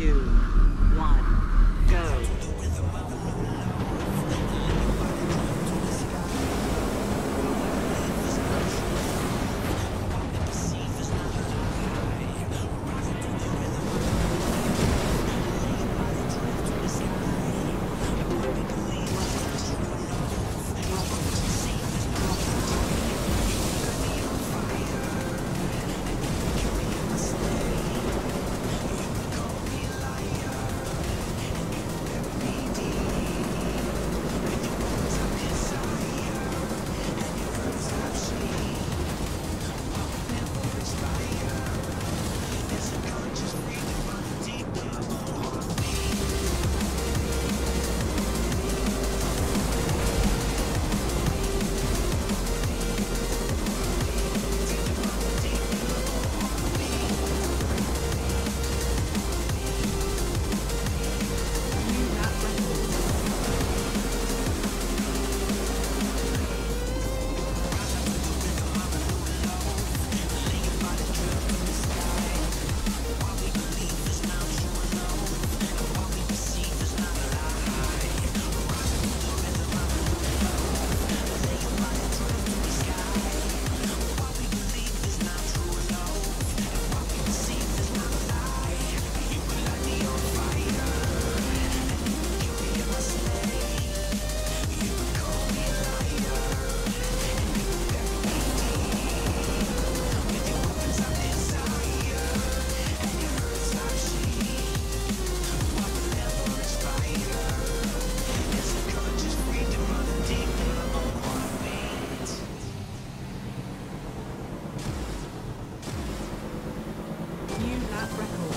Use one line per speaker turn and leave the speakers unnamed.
you. New lab record.